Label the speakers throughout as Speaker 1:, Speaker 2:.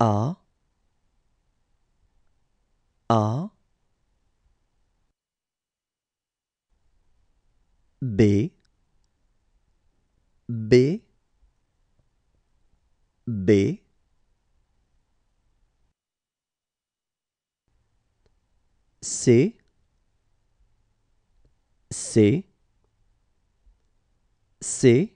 Speaker 1: A. A. B. B. B. C. C. C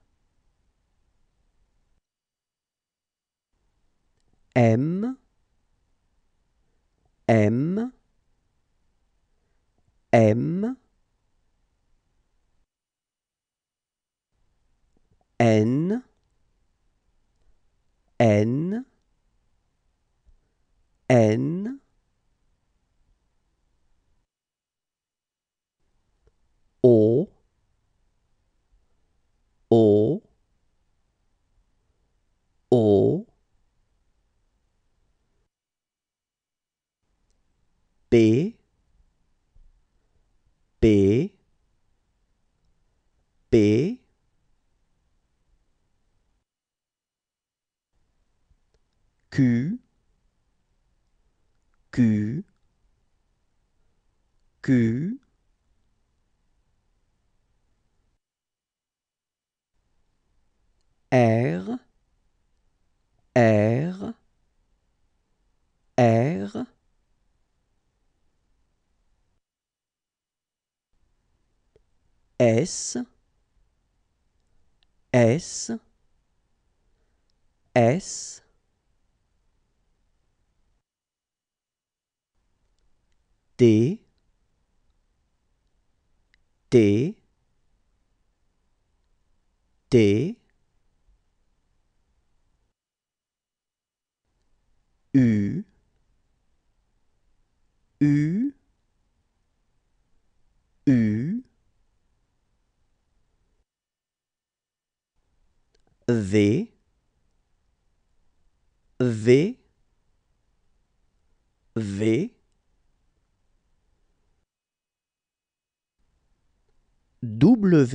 Speaker 1: M M M N N N B B B Q Q Q. R R R S S S. T T T U U U V V V. W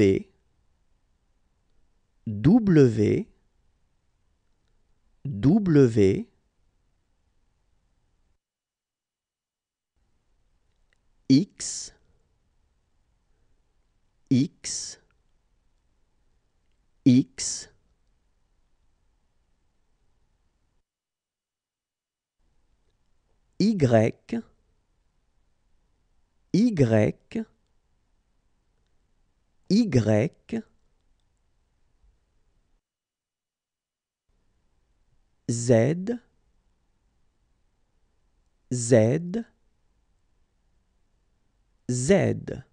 Speaker 1: W W. X X X Y Y Y Z Z Z